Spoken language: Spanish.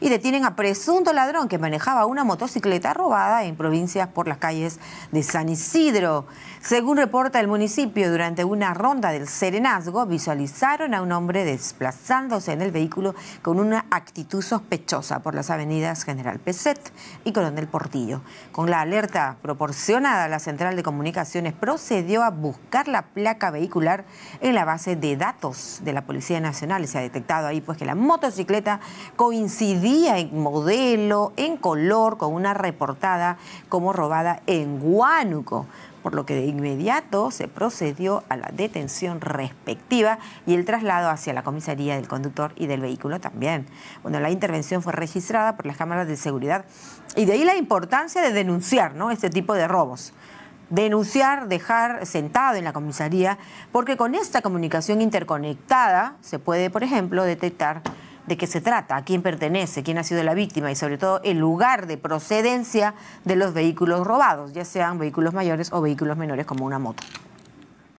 y detienen a presunto ladrón que manejaba una motocicleta robada en provincias por las calles de San Isidro. Según reporta el municipio, durante una ronda del serenazgo visualizaron a un hombre desplazándose en el vehículo con una actitud sospechosa por las avenidas General Peset y Coronel Portillo. Con la alerta proporcionada, la Central de Comunicaciones procedió a buscar la placa vehicular en la base de datos de la Policía Nacional se ha detectado ahí pues que la motocicleta coincidía en modelo, en color, con una reportada como robada en Huánuco por lo que de inmediato se procedió a la detención respectiva y el traslado hacia la comisaría del conductor y del vehículo también. Bueno, la intervención fue registrada por las cámaras de seguridad y de ahí la importancia de denunciar ¿no? este tipo de robos denunciar, dejar sentado en la comisaría, porque con esta comunicación interconectada se puede, por ejemplo, detectar de qué se trata, a quién pertenece, quién ha sido la víctima y sobre todo el lugar de procedencia de los vehículos robados, ya sean vehículos mayores o vehículos menores como una moto.